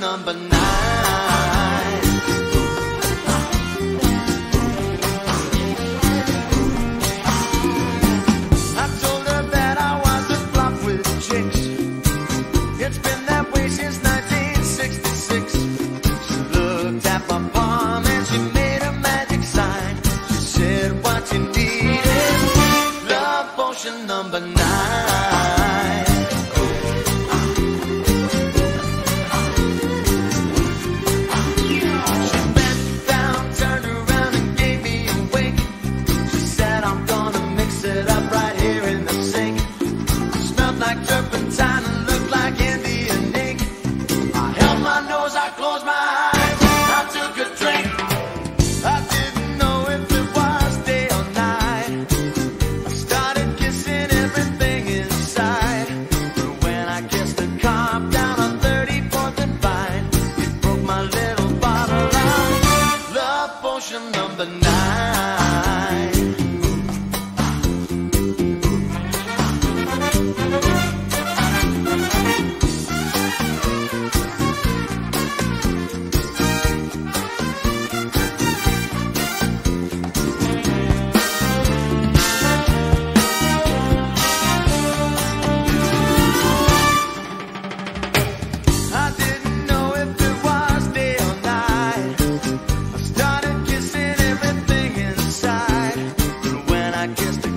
number nine. I told her that I was a flop with chicks. It's been that way since 1966. She looked at my palm and she made a magic sign. She said what you need is Love potion number nine. just a